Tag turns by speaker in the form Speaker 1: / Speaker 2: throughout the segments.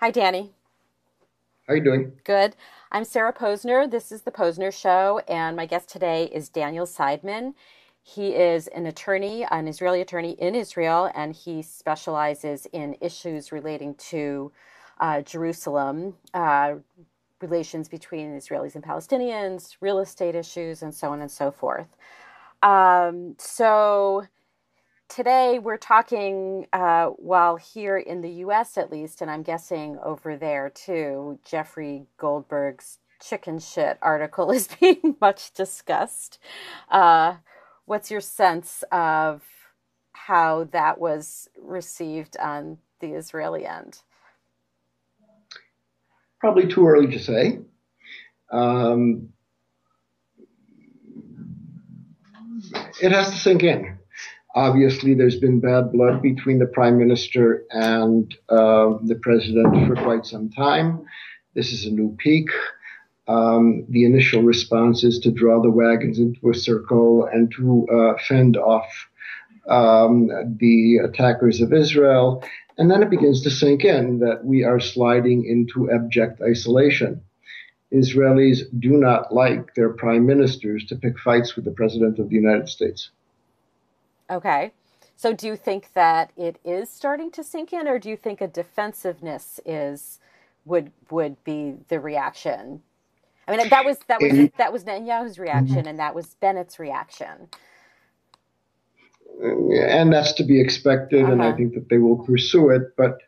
Speaker 1: Hi, Danny.
Speaker 2: How are you doing?
Speaker 1: Good. I'm Sarah Posner. This is the Posner Show, and my guest today is Daniel Seidemann. He is an attorney, an Israeli attorney in Israel, and he specializes in issues relating to uh, Jerusalem, uh, relations between Israelis and Palestinians, real estate issues, and so on and so forth. Um, so today we're talking, uh, while here in the US at least, and I'm guessing over there too, Jeffrey Goldberg's chicken shit article is being much discussed. Uh, what's your sense of how that was received on the Israeli end?
Speaker 2: Probably too early to say. Um, it has to sink in. Obviously, there's been bad blood between the prime minister and uh, the president for quite some time. This is a new peak. Um, the initial response is to draw the wagons into a circle and to uh, fend off um, the attackers of Israel. And then it begins to sink in that we are sliding into abject isolation. Israelis do not like their prime ministers to pick fights with the president of the United States.
Speaker 1: Okay. So do you think that it is starting to sink in or do you think a defensiveness is would would be the reaction? I mean that was that was that was Netanyahu's reaction and that was Bennett's reaction.
Speaker 2: And that's to be expected uh-huh. and I uh-huh. think that they will pursue it but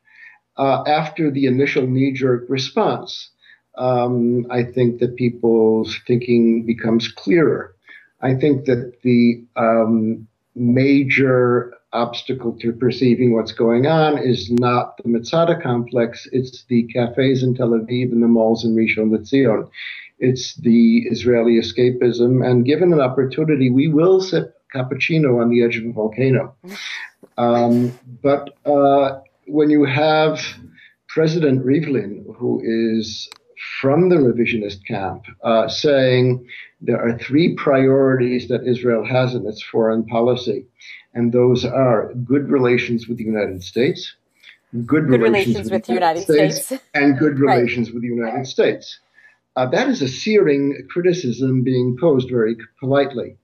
Speaker 2: uh, after the initial knee-jerk response, um, I think that people's thinking becomes clearer. I think that the um, major obstacle to perceiving what's going on is not the Masada complex, it's the cafes in Tel Aviv and the malls in Rishon LeZion. It's the Israeli escapism, and given an opportunity, we will sip cappuccino on the edge of a volcano. Um, but uh, when you have President Rivlin, who is from the revisionist camp uh, saying there are three priorities that Israel has in its foreign policy, and those are good relations with the United States, good,
Speaker 1: good relations, relations, with, the United States, States
Speaker 2: and good relations right. with the United States. Uh, that is a searing criticism being posed very politely.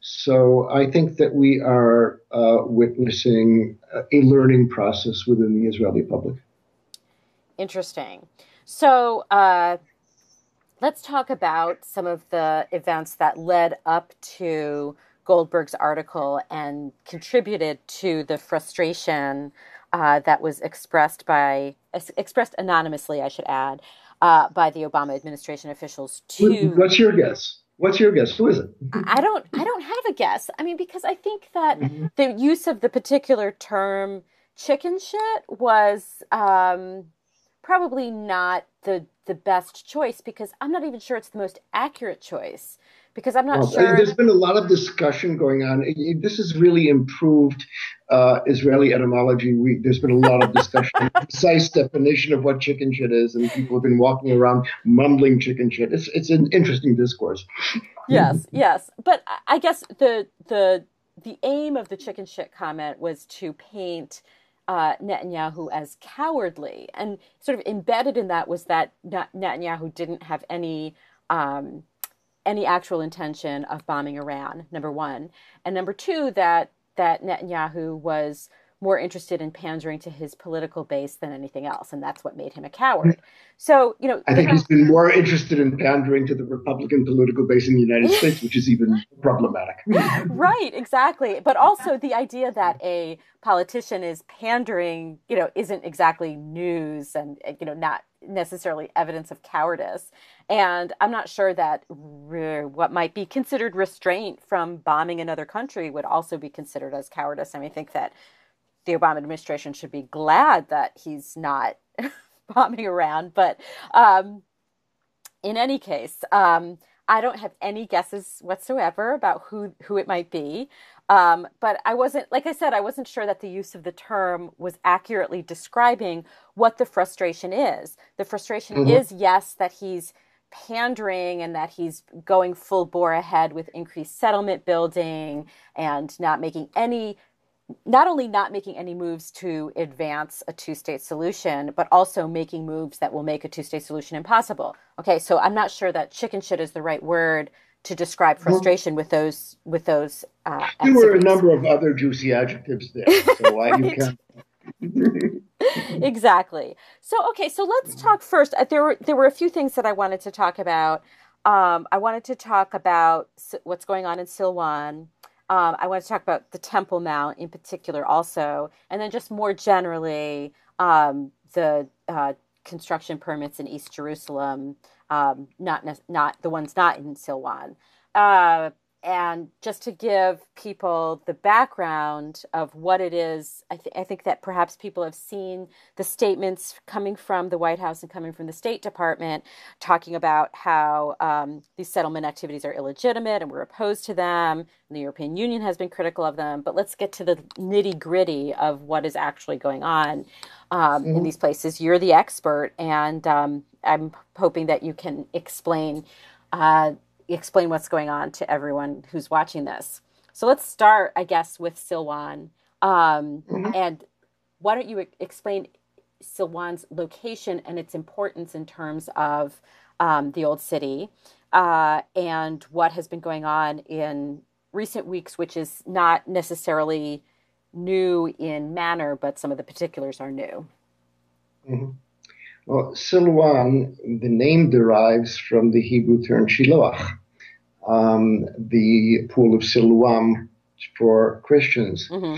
Speaker 2: So I think that we are uh, witnessing a learning process within the Israeli public.
Speaker 1: Interesting. So uh, let's talk about some of the events that led up to Goldberg's article and contributed to the frustration uh, that was expressed by expressed anonymously, I should add, uh, by the Obama administration officials. To
Speaker 2: what's your guess? What's your guess? Who is it?
Speaker 1: I don't. I don't have a guess. I mean, because I think that mm-hmm. the use of the particular term "chicken shit" was um, probably not the the best choice because I'm not even sure it's the most accurate choice because I'm not well, sure.
Speaker 2: There's been a lot of discussion going on. This has really improved uh, Israeli etymology. We, there's been a lot of discussion, precise definition of what chicken shit is, and people have been walking around mumbling chicken shit. It's it's an interesting discourse.
Speaker 1: yes, yes, but I guess the the the aim of the chicken shit comment was to paint uh, Netanyahu as cowardly. And sort of embedded in that was that Netanyahu didn't have any um, any actual intention of bombing Iran. Number one, and number two, that that Netanyahu was more interested in pandering to his political base than anything else, and that's what made him a coward. So, you know,
Speaker 2: I think he's been more interested in pandering to the Republican political base in the United States, which is even problematic.
Speaker 1: right, exactly. But also the idea that a politician is pandering, you know, isn't exactly news and you know not necessarily evidence of cowardice. And I'm not sure that re- what might be considered restraint from bombing another country would also be considered as cowardice. I mean, I think that the Obama administration should be glad that he's not bombing Iran. But um, in any case, um, I don't have any guesses whatsoever about who who it might be. Um, but I wasn't, like I said, I wasn't sure that the use of the term was accurately describing what the frustration is. The frustration mm-hmm. is, yes, that he's pandering and that he's going full bore ahead with increased settlement building and not making any not only not making any moves to advance a two state solution, but also making moves that will make a two state solution impossible. Okay, so I'm not sure that chicken shit is the right word to describe frustration with those with those.
Speaker 2: Uh, there were a number of other juicy adjectives there, so why you can.
Speaker 1: exactly. So okay, so let's talk first. Uh, there were there were a few things that I wanted to talk about. Um, I wanted to talk about what's going on in Silwan. Um, I want to talk about the Temple Mount in particular, also, and then just more generally um, the uh, construction permits in East Jerusalem, um, not not the ones not in Silwan. Uh, and just to give people the background of what it is, I, th- I, think that perhaps people have seen the statements coming from the White House and coming from the State Department talking about how um, these settlement activities are illegitimate and we're opposed to them. And the European Union has been critical of them. But let's get to the nitty gritty of what is actually going on um, mm-hmm. in these places. You're the expert, and um, I'm hoping that you can explain. Uh, explain what's going on to everyone who's watching this. So let's start, I guess, with Silwan. Um, mm-hmm. And why don't you explain Silwan's location and its importance in terms of um, the old city uh, and what has been going on in recent weeks, which is not necessarily new in manner, but some of the particulars are new.
Speaker 2: Mm-hmm. Well, Silwan, the name derives from the Hebrew term Shiloach, um, the pool of Siloam for Christians. Mm-hmm.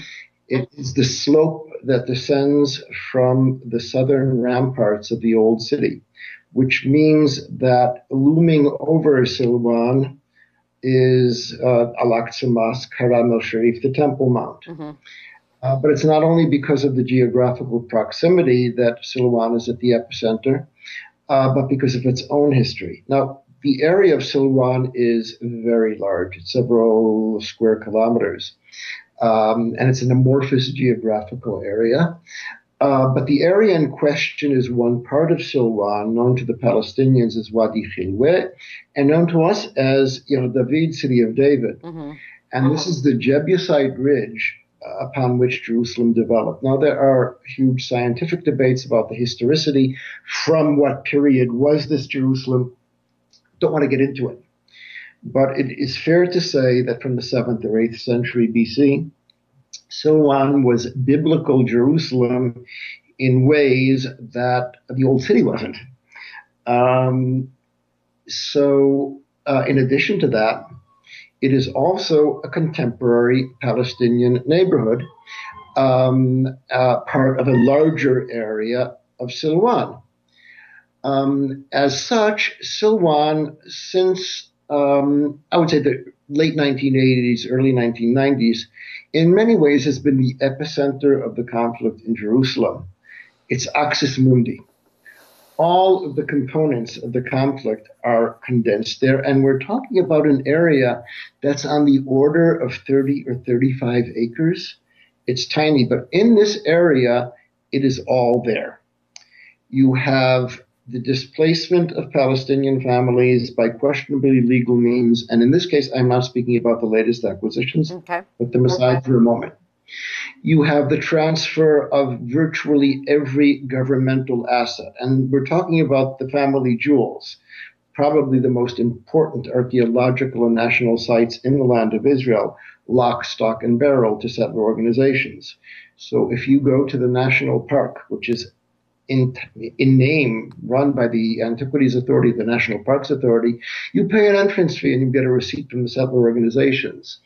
Speaker 2: It is the slope that descends from the southern ramparts of the old city, which means that looming over Silwan is uh, Al-Aqsa Mosque, Haram al-Sharif, the Temple Mount. Mm-hmm. Uh, but it's not only because of the geographical proximity that Silwan is at the epicenter, uh, but because of its own history. Now, the area of Silwan is very large. It's several square kilometers. Um, and it's an amorphous geographical area. Uh, but the area in question is one part of Silwan, known to the Palestinians as Wadi Khilwe, and known to us as you know, David, city of David. Mm-hmm. And this is the Jebusite ridge upon which Jerusalem developed. Now, there are huge scientific debates about the historicity. From what period was this Jerusalem? Don't want to get into it. But it is fair to say that from the 7th or 8th century BC, Silwan was biblical Jerusalem in ways that the old city wasn't. Um, so, uh, in addition to that, it is also a contemporary Palestinian neighborhood, um, uh, part of a larger area of Silwan. Um, as such, Silwan, since um, I would say the late 1980s, early 1990s, in many ways has been the epicenter of the conflict in Jerusalem. It's axis mundi all of the components of the conflict are condensed there. And we're talking about an area that's on the order of 30 or 35 acres. It's tiny, but in this area, it is all there. You have the displacement of Palestinian families by questionably legal means. And in this case, I'm not speaking about the latest acquisitions. Okay. Put them aside okay. for a moment you have the transfer of virtually every governmental asset. And we're talking about the family jewels, probably the most important archaeological and national sites in the land of Israel, lock, stock, and barrel to settler organizations. So if you go to the national park, which is in, in name run by the Antiquities Authority, the National Parks Authority, you pay an entrance fee and you get a receipt from the settler organizations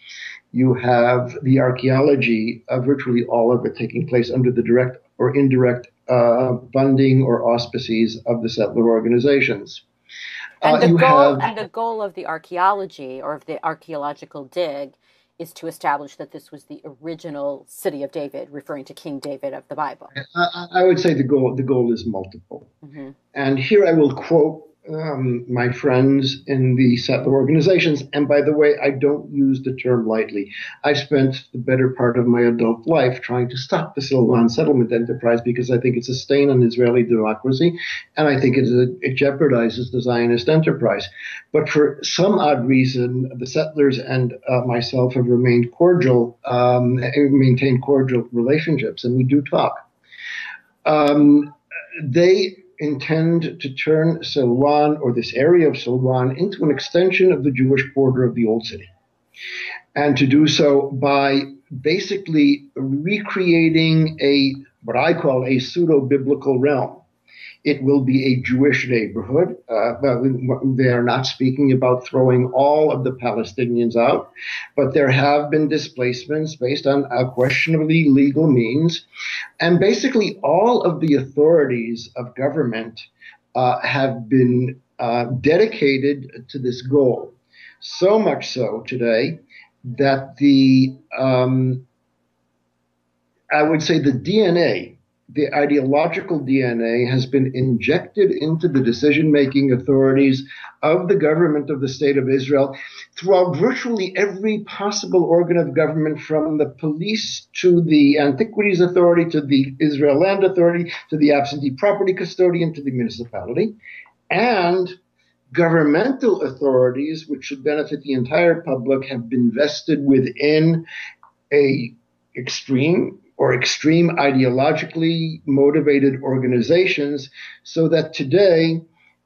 Speaker 2: you have the archaeology of virtually all of it taking place under the direct or indirect uh, funding or auspices of the settler organizations.
Speaker 1: And, uh, the goal, have, and the goal of the archaeology or of the archaeological dig is to establish that this was the original city of David, referring to King David of the Bible.
Speaker 2: I, I would say the goal the goal is multiple, mm-hmm. and here I will quote um, my friends in the settler organizations. And by the way, I don't use the term lightly. I spent the better part of my adult life trying to stop the settlement enterprise because I think it's a stain on Israeli democracy, and I think it, it jeopardizes the Zionist enterprise. But for some odd reason, the settlers and uh, myself have remained cordial, um, maintained cordial relationships, and we do talk. Um, they intend to turn Silwan or this area of Silwan into an extension of the Jewish quarter of the Old City. And to do so by basically recreating a, what I call a pseudo biblical realm it will be a Jewish neighborhood. Uh, they are not speaking about throwing all of the Palestinians out, but there have been displacements based on questionably legal means. And basically, all of the authorities of government uh, have been uh, dedicated to this goal. So much so today that the, um, I would say, the DNA the ideological DNA has been injected into the decision making authorities of the government of the state of Israel throughout virtually every possible organ of government, from the police to the antiquities authority to the Israel Land Authority to the absentee property custodian to the municipality. And governmental authorities, which should benefit the entire public, have been vested within a extreme or extreme ideologically motivated organizations so that today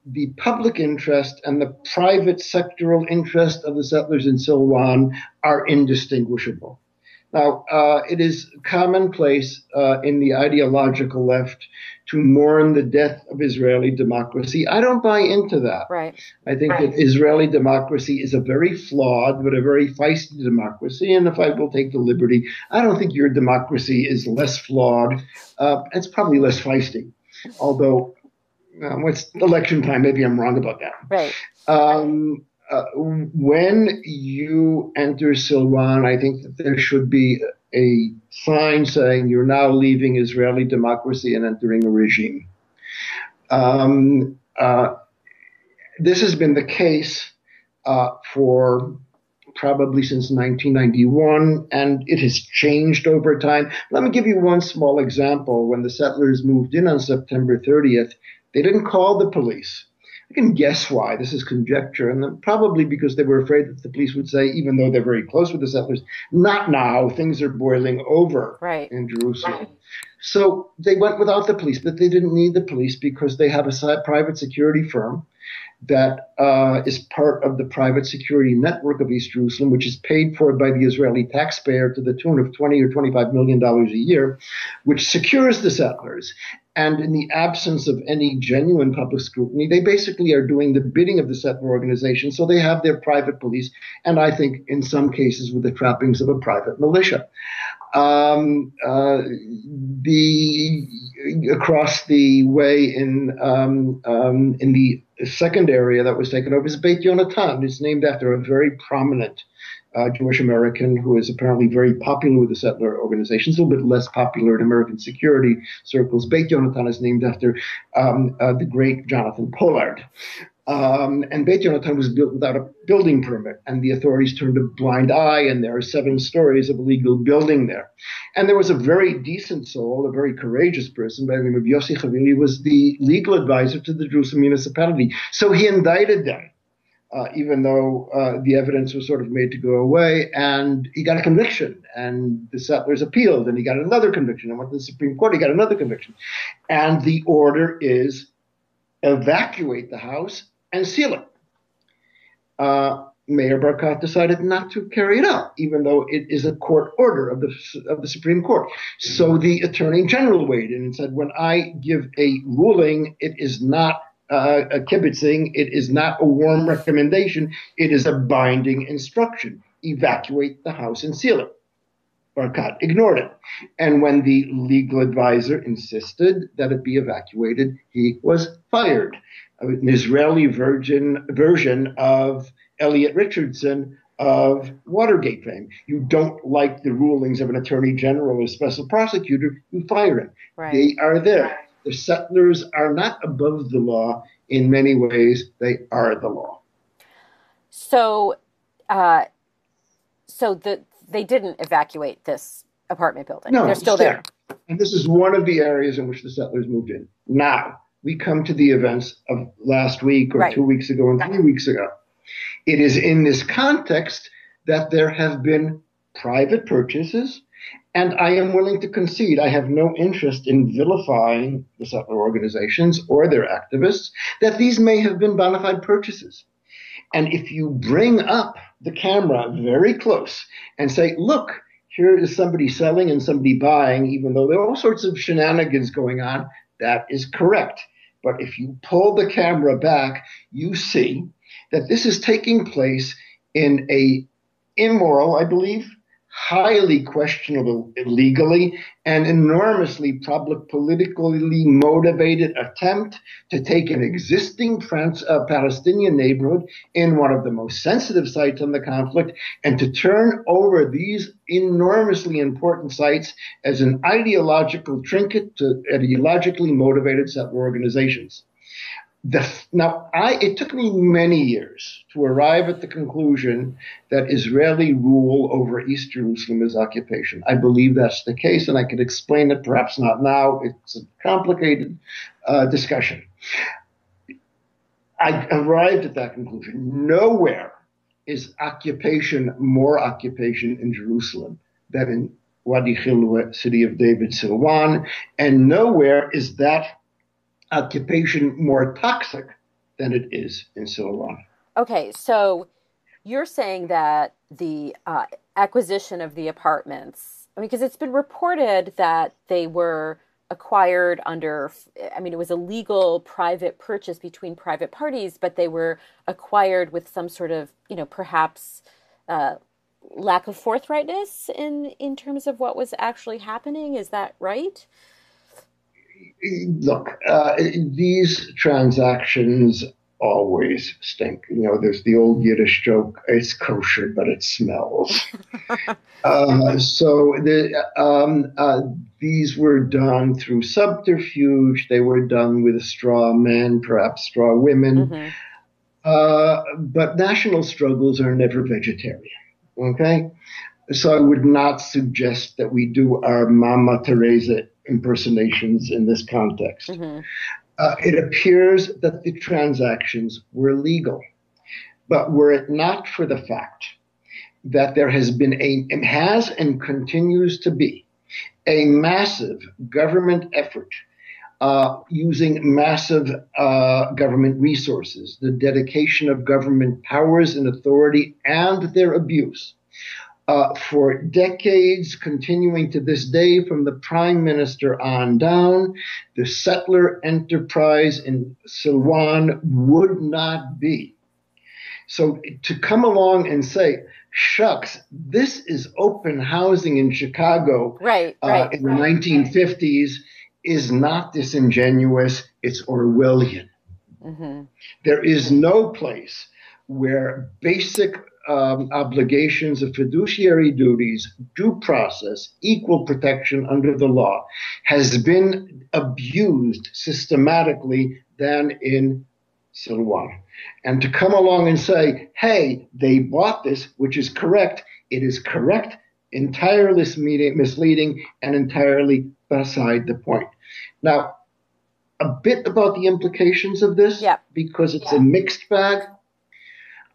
Speaker 2: the public interest and the private sectoral interest of the settlers in Silwan are indistinguishable. Now, uh, it is commonplace uh, in the ideological left to mourn the death of Israeli democracy. I don't buy into that.
Speaker 1: Right.
Speaker 2: I think
Speaker 1: right.
Speaker 2: that Israeli democracy is a very flawed but a very feisty democracy. And if I will take the liberty, I don't think your democracy is less flawed. Uh, it's probably less feisty. Although, um, it's election time. Maybe I'm wrong about that.
Speaker 1: Right.
Speaker 2: Um, uh, when you enter Silwan, I think that there should be a sign saying you're now leaving Israeli democracy and entering a regime. Um, uh, this has been the case uh, for probably since 1991, and it has changed over time. Let me give you one small example. When the settlers moved in on September 30th, they didn't call the police. I can guess why. This is conjecture, and probably because they were afraid that the police would say, even though they're very close with the settlers, not now. Things are boiling over
Speaker 1: right.
Speaker 2: in Jerusalem. Right. So they went without the police, but they didn't need the police because they have a private security firm that uh, is part of the private security network of East Jerusalem, which is paid for by the Israeli taxpayer to the tune of 20 or 25 million dollars a year, which secures the settlers. And in the absence of any genuine public scrutiny, they basically are doing the bidding of the settler organization. So they have their private police, and I think in some cases with the trappings of a private militia. Um, uh, the across the way in um, um, in the second area that was taken over is Beit Yonatan. It's named after a very prominent uh, Jewish American who is apparently very popular with the settler organizations, a little bit less popular in American security circles. Beit Yonatan is named after um, uh, the great Jonathan Pollard. Um, and Beit Yonatan was built without a building permit, and the authorities turned a blind eye, and there are seven stories of illegal building there. And there was a very decent soul, a very courageous person by the name of Yossi Havilio, was the legal advisor to the Jerusalem municipality. So he indicted them uh, even though uh, the evidence was sort of made to go away. And he got a conviction, and the settlers appealed, and he got another conviction. And went to the Supreme Court, he got another conviction. And the order is evacuate the house and seal it. Uh, Mayor Barkat decided not to carry it out, even though it is a court order of the of the Supreme Court. So the Attorney General weighed in and said, "When I give a ruling, it is not uh, a kibitzing. It is not a warm recommendation. It is a binding instruction. Evacuate the house and seal it. Barkat ignored it. And when the legal advisor insisted that it be evacuated, he was fired. An Israeli virgin, version of Elliot Richardson of Watergate fame. You don't like the rulings of an attorney general or special prosecutor, you fire him.
Speaker 1: Right.
Speaker 2: They are there. The settlers are not above the law. In many ways, they are the law.
Speaker 1: So, uh, so the they didn't evacuate this apartment building.
Speaker 2: No,
Speaker 1: they're still there.
Speaker 2: there. And this is one of the areas in which the settlers moved in. Now we come to the events of last week or right. two weeks ago and three weeks ago. It is in this context that there have been private purchases, and I am willing to concede I have no interest in vilifying the settler organizations or their activists, that these may have been bona fide purchases. And if you bring up the camera very close and say, look, here is somebody selling and somebody buying, even though there are all sorts of shenanigans going on, that is correct. But if you pull the camera back, you see that this is taking place in a immoral, I believe, highly questionable legally and enormously public, politically motivated attempt to take an existing France, uh, Palestinian neighborhood in one of the most sensitive sites in the conflict and to turn over these enormously important sites as an ideological trinket to ideologically motivated settler organizations the, now, I, it took me many years to arrive at the conclusion that Israeli rule over East Jerusalem is occupation. I believe that's the case, and I could explain it, perhaps not now. It's a complicated uh, discussion. I arrived at that conclusion. Nowhere is occupation more occupation in Jerusalem than in Wadi Khilwa, city of David, Silwan, and nowhere is that occupation more toxic than it is in Silwan.
Speaker 1: Okay, so you're saying that the uh, acquisition of the apartments, I mean, because it's been reported that they were acquired under, I mean, it was a legal private purchase between private parties, but they were acquired with some sort of, you know, perhaps uh, lack of forthrightness in in terms of what was actually happening. Is that right?
Speaker 2: Look, uh, these transactions always stink. You know, there's the old Yiddish joke, it's kosher, but it smells. uh, so the, um, uh, these were done through subterfuge. They were done with a straw men, perhaps straw women. Mm-hmm. Uh, but national struggles are never vegetarian. Okay? So I would not suggest that we do our Mama Teresa impersonations in this context. Mm-hmm. Uh, it appears that the transactions were legal. But were it not for the fact that there has been a, has and continues to be a massive government effort uh, using massive uh, government resources, the dedication of government powers and authority, and their abuse uh, for decades, continuing to this day from the prime minister on down, the settler enterprise in Silwan would not be. So to come along and say, shucks, this is open housing in Chicago
Speaker 1: right, uh, right,
Speaker 2: in the right, 1950s is not disingenuous, it's Orwellian. Mm-hmm. There is no place where basic um, obligations of fiduciary duties, due process, equal protection under the law has been abused systematically than in Silwan. And to come along and say, hey, they bought this, which is correct, it is correct, entirely misleading, and entirely beside the point. Now, a bit about the implications of this,
Speaker 1: yep.
Speaker 2: because it's a mixed bag.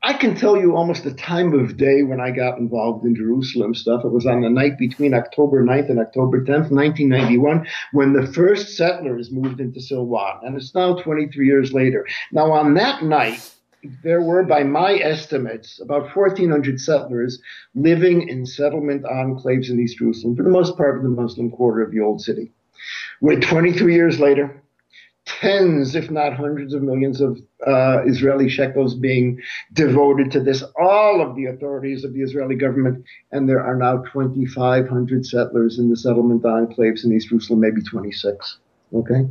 Speaker 2: I can tell you almost the time of day when I got involved in Jerusalem stuff. It was on the night between October 9th and October 10th, 1991, when the first settlers moved into Silwan. And it's now 23 years later. Now, on that night, there were, by my estimates, about 1,400 settlers living in settlement enclaves in East Jerusalem, for the most part in the Muslim quarter of the old city. We're 23 years later, tens, if not hundreds of millions of uh, Israeli shekels being devoted to this, all of the authorities of the Israeli government, and there are now 2,500 settlers in the settlement enclaves in East Jerusalem, maybe 26. Okay?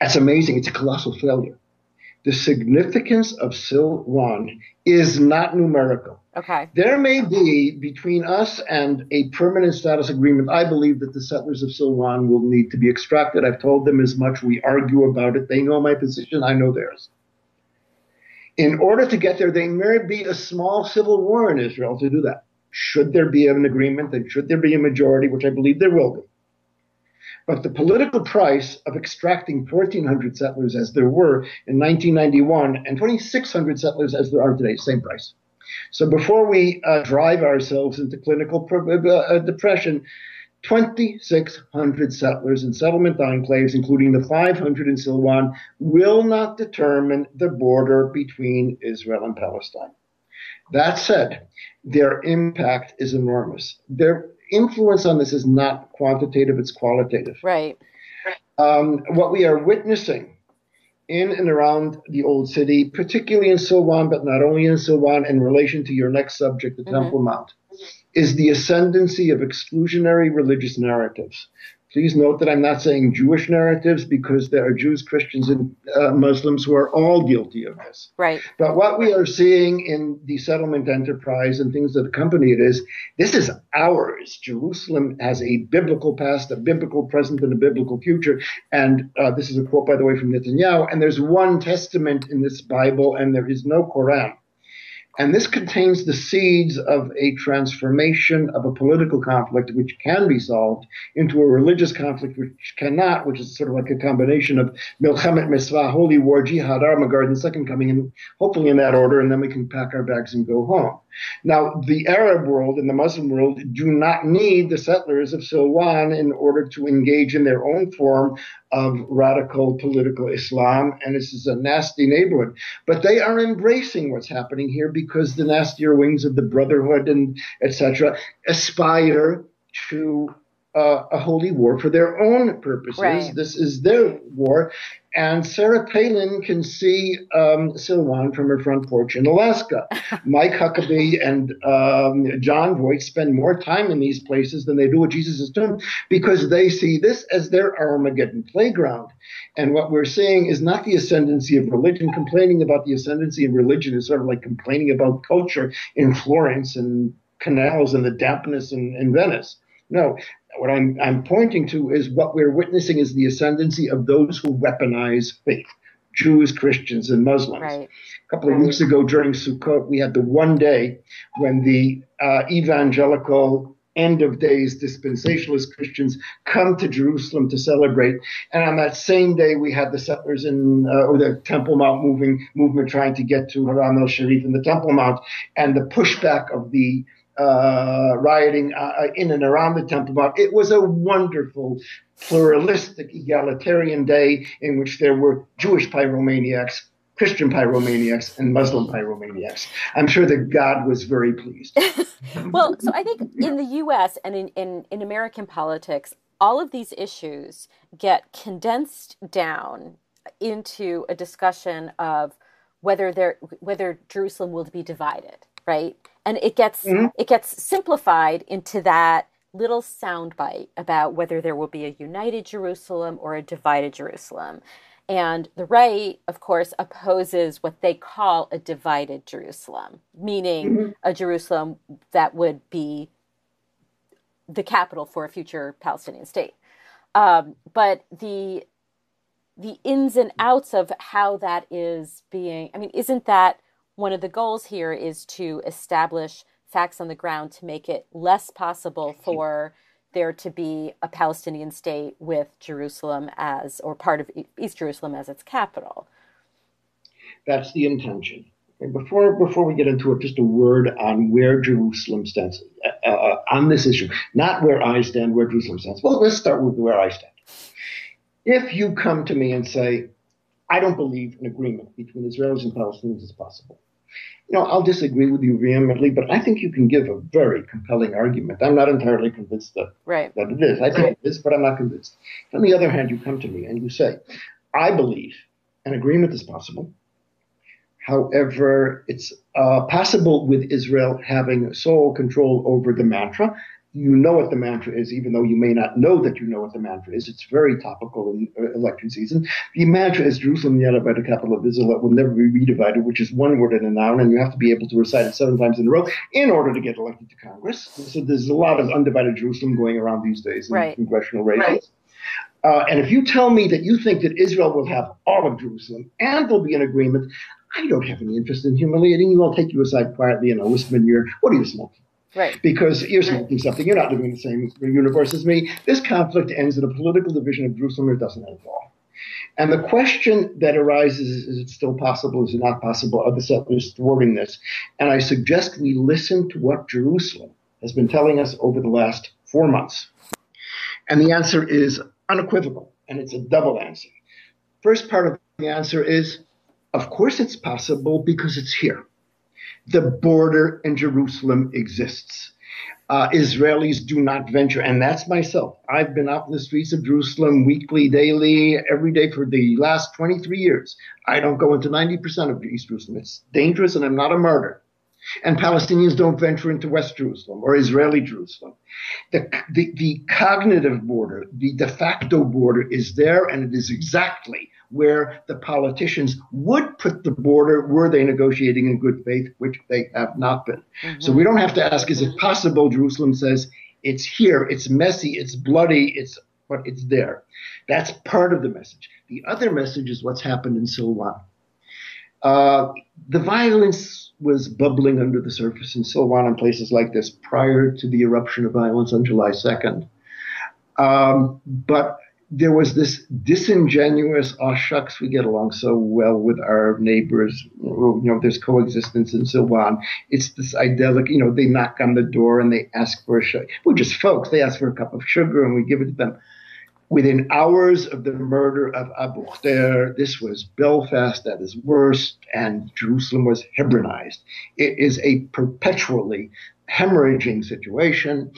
Speaker 2: That's amazing. It's a colossal failure. The significance of Silwan is not numerical.
Speaker 1: Okay.
Speaker 2: There may be between us and a permanent status agreement. I believe that the settlers of Silwan will need to be extracted. I've told them as much. We argue about it. They know my position. I know theirs. In order to get there, there may be a small civil war in Israel to do that. Should there be an agreement and should there be a majority, which I believe there will be, but the political price of extracting 1,400 settlers as there were in 1991 and 2,600 settlers as there are today, same price. So before we uh, drive ourselves into clinical uh, uh, depression, 2,600 settlers in settlement enclaves, including the 500 in Silwan, will not determine the border between Israel and Palestine. That said, their impact is enormous. Their influence on this is not quantitative, it's qualitative.
Speaker 1: Right.
Speaker 2: Um, what we are witnessing in and around the old city, particularly in Silwan, but not only in Silwan, in relation to your next subject, the mm-hmm. Temple Mount, is the ascendancy of exclusionary religious narratives. Please note that I'm not saying Jewish narratives because there are Jews, Christians, and uh, Muslims who are all guilty of this.
Speaker 1: Right.
Speaker 2: But what we are seeing in the settlement enterprise and things that accompany it is this is ours. Jerusalem has a biblical past, a biblical present, and a biblical future. And uh, this is a quote, by the way, from Netanyahu. And there's one testament in this Bible, and there is no Quran. And this contains the seeds of a transformation of a political conflict which can be solved into a religious conflict which cannot, which is sort of like a combination of Milchemet Mitzvah, Holy War, Jihad, Armageddon, Second Coming, and hopefully in that order, and then we can pack our bags and go home. Now, the Arab world and the Muslim world do not need the settlers of Silwan in order to engage in their own form of radical political Islam, and this is a nasty neighborhood. But they are embracing what's happening here because the nastier wings of the Brotherhood and etc. aspire to uh, a holy war for their own purposes.
Speaker 1: Right.
Speaker 2: This is their war. And Sarah Palin can see um, Silwan from her front porch in Alaska. Mike Huckabee and um, Jon Voight spend more time in these places than they do at Jesus' tomb because they see this as their Armageddon playground. And what we're seeing is not the ascendancy of religion. Complaining about the ascendancy of religion is sort of like complaining about culture in Florence and canals and the dampness in, in Venice. No, what I'm, I'm pointing to is what we're witnessing is the ascendancy of those who weaponize faith. Jews, Christians, and Muslims.
Speaker 1: Right.
Speaker 2: A couple of right. weeks ago during Sukkot, we had the one day when the uh, evangelical end of days dispensationalist Christians come to Jerusalem to celebrate. And on that same day, we had the settlers in uh, or the Temple Mount moving movement trying to get to Haram el Sharif in the Temple Mount, and the pushback of the uh, rioting uh, uh, in and around the Temple Mount. It was a wonderful, pluralistic, egalitarian day in which there were Jewish pyromaniacs, Christian pyromaniacs, and Muslim pyromaniacs. I'm sure that God was very pleased.
Speaker 1: well, so I think in the U.S. and in, in, in American politics, all of these issues get condensed down into a discussion of whether there whether Jerusalem will be divided, right? And it gets mm-hmm. it gets simplified into that little soundbite about whether there will be a united Jerusalem or a divided Jerusalem. And the right, of course, opposes what they call a divided Jerusalem, meaning mm-hmm. a Jerusalem that would be the capital for a future Palestinian state. Um, but the the ins and outs of how that is being, I mean, isn't that one of the goals here is to establish facts on the ground to make it less possible for there to be a Palestinian state with Jerusalem as, or part of East Jerusalem as its capital.
Speaker 2: That's the intention. before before we get into it, just a word on where Jerusalem stands uh, uh, on this issue. Not where I stand, where Jerusalem stands. Well, let's start with where I stand. If you come to me and say, I don't believe an agreement between Israelis and Palestinians is possible, you know, I'll disagree with you vehemently, but I think you can give a very compelling argument. I'm not entirely convinced that,
Speaker 1: right.
Speaker 2: that it is. I think right. it is, but I'm not convinced. On the other hand, you come to me and you say, I believe an agreement is possible. However, it's uh, possible with Israel having sole control over the mantra you know what the mantra is, even though you may not know that you know what the mantra is. It's very topical in uh, election season. The mantra is Jerusalem, by the capital of Israel, that will never be redivided, which is one word in a noun, and you have to be able to recite it seven times in a row in order to get elected to Congress. So there's a lot of undivided Jerusalem going around these days in right. congressional races. Right. Uh, and if you tell me that you think that Israel will have all of Jerusalem and there'll be an agreement, I don't have any interest in humiliating you. I'll take you aside quietly and I'll whisper in your ear, what are you smoking?
Speaker 1: Right.
Speaker 2: Because you're smoking something. You're not living in the same universe as me. This conflict ends in a political division of Jerusalem or it doesn't end at all. And the question that arises is, is it still possible? Is it not possible? Are the settlers thwarting this? And I suggest we listen to what Jerusalem has been telling us over the last four months. And the answer is unequivocal, and it's a double answer. First part of the answer is, of course it's possible because it's here. The border in Jerusalem exists. Uh, Israelis do not venture, and that's myself. I've been out in the streets of Jerusalem weekly, daily, every day for the last 23 years. I don't go into 90% of East Jerusalem. It's dangerous, and I'm not a martyr and Palestinians don't venture into West Jerusalem or Israeli Jerusalem. The, the, the, cognitive border, the de facto border is there, and it is exactly where the politicians would put the border were they negotiating in good faith, which they have not been. Mm-hmm. So we don't have to ask, is it possible? Jerusalem says, it's here, it's messy, it's bloody, it's but it's there. That's part of the message. The other message is what's happened in Silwan. Uh, the violence was bubbling under the surface in Silwan and places like this prior to the eruption of violence on July 2nd. Um, but there was this disingenuous, oh shucks, we get along so well with our neighbors. You know, there's coexistence and so on. It's this idyllic, you know, they knock on the door and they ask for a sugar. We're just folks. They ask for a cup of sugar and we give it to them. Within hours of the murder of Abu Khader, this was Belfast at its worst, and Jerusalem was Hebronized. It is a perpetually hemorrhaging situation.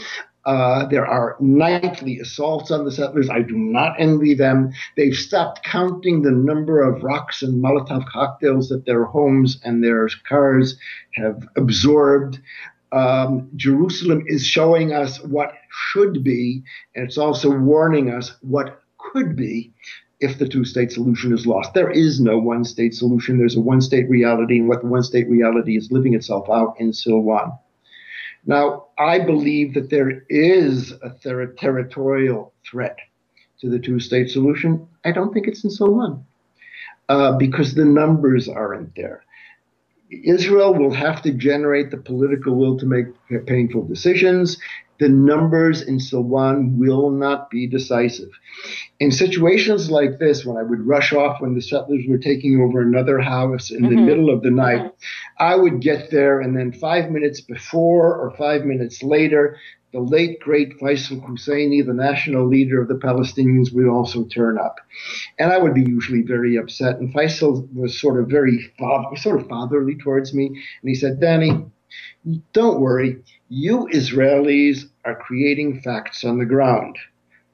Speaker 2: Uh, there are nightly assaults on the settlers. I do not envy them. They've stopped counting the number of rocks and Molotov cocktails that their homes and their cars have absorbed um, Jerusalem is showing us what should be, and it's also warning us what could be if the two state solution is lost. There is no one state solution. There's a one state reality, and what the one state reality is living itself out in Silwan. Now, I believe that there is a ter- territorial threat to the two state solution. I don't think it's in Silwan uh, because the numbers aren't there. Israel will have to generate the political will to make painful decisions. The numbers in Silwan will not be decisive. In situations like this, when I would rush off when the settlers were taking over another house in mm-hmm. the middle of the night, mm-hmm. I would get there and then five minutes before or five minutes later, the late great Faisal Husseini, the national leader of the Palestinians, would also turn up. And I would be usually very upset. And Faisal was sort of very sort of fatherly towards me. And he said, Danny, don't worry. You Israelis are creating facts on the ground.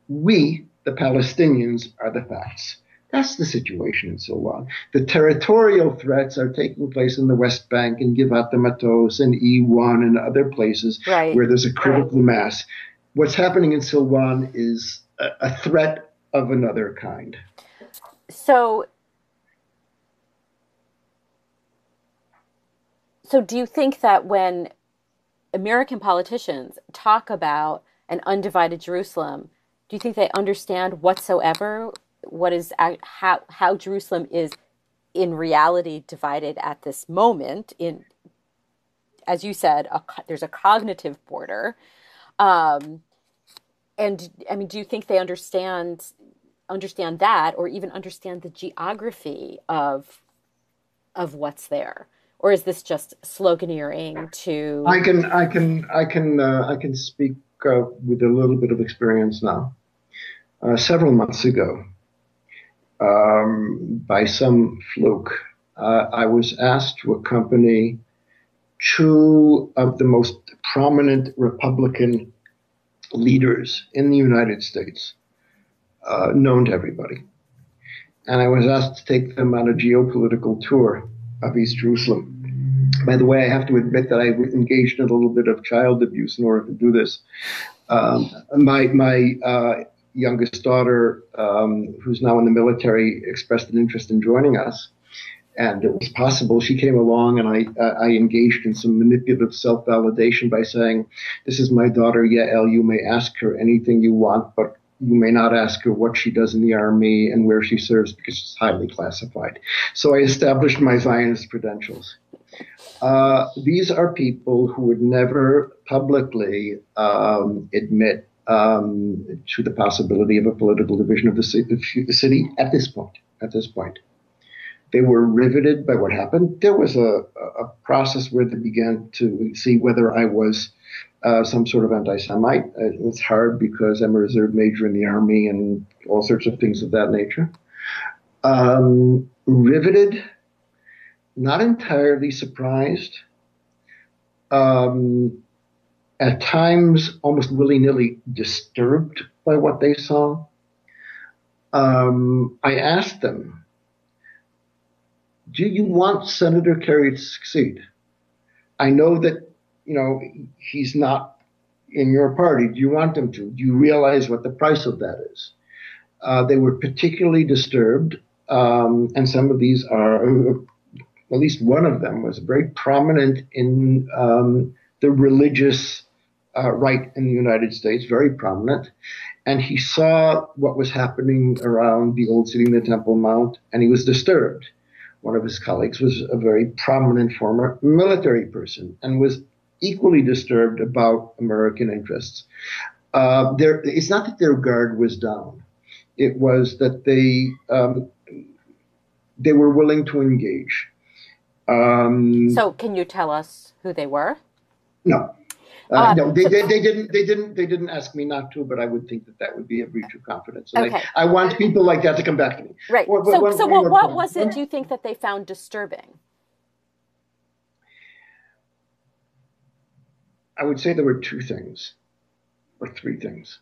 Speaker 2: We, the Palestinians, are the facts. That's the situation in Silwan. The territorial threats are taking place in the West Bank and Givat Matos and E1 and other places right. where there's a critical right. mass. What's happening in Silwan is a, a threat of another kind.
Speaker 1: So, so do you think that when American politicians talk about an undivided Jerusalem, do you think they understand whatsoever what is how how Jerusalem is in reality divided at this moment in as you said a, there's a cognitive border um, and i mean do you think they understand understand that or even understand the geography of of what's there or is this just sloganeering to
Speaker 2: i can i can i can uh, i can speak uh, with a little bit of experience now uh, several months ago um, by some fluke, uh, I was asked to accompany two of the most prominent Republican leaders in the United States, uh, known to everybody. And I was asked to take them on a geopolitical tour of East Jerusalem. By the way, I have to admit that I engaged in a little bit of child abuse in order to do this. Um, my my uh, youngest daughter, um, who's now in the military, expressed an interest in joining us, and it was possible. She came along, and I uh, I engaged in some manipulative self validation by saying, "This is my daughter Yael. You may ask her anything you want, but." You may not ask her what she does in the army and where she serves because it's highly classified. So I established my Zionist credentials. Uh, these are people who would never publicly um, admit um, to the possibility of a political division of the city at this point. At this point, they were riveted by what happened. There was a, a process where they began to see whether I was uh, some sort of anti-Semite. Uh, it's hard because I'm a reserve major in the army and all sorts of things of that nature. Um, riveted not entirely surprised, um, at times almost willy nilly disturbed by what they saw. Um, I asked them, Do you want Senator Kerry to succeed? I know that, you know, he's not in your party. Do you want him to? Do you realize what the price of that is? Uh, they were particularly disturbed, um, and some of these are at least one of them was very prominent in um, the religious uh, right in the United States, very prominent. And he saw what was happening around the old city in the Temple Mount, and he was disturbed. One of his colleagues was a very prominent former military person and was equally disturbed about American interests. Uh, there, it's not that their guard was down; it was that they um, they were willing to engage.
Speaker 1: Um, so, can you tell us who they were?
Speaker 2: No. Uh, uh, no, they, they, they, didn't. They didn't. They didn't ask me not to, but I would think that that would be a breach of confidence. And okay. I, I want people like that to come back to me.
Speaker 1: Right. Or, so, one, so one what, what was it? Do you think that they found disturbing?
Speaker 2: I would say there were two things, or three things.